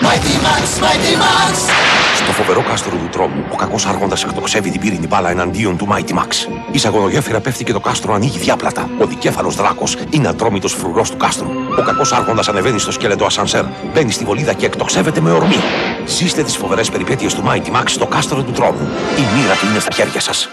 Mighty Max, Mighty Max! Στο φοβερό κάστρο του τρόμου, ο κακός άρχοντα εκτοξεύει την πύρινη μπάλα εναντίον του Mighty Max. Η σαγωνογέφυρα πέφτει και το κάστρο ανοίγει διάπλατα. Ο δικέφαλος δράκος είναι ατρόμητος φρουρός του κάστρου. Ο κακός άρχοντα ανεβαίνει στο σκέλετο ασανσέρ, μπαίνει στη βολίδα και εκτοξεύεται με ορμή. Ζήστε τις φοβερές περιπέτειες του Mighty Max στο κάστρο του τρόμου. Η μοίρα του είναι στα χέρια σας.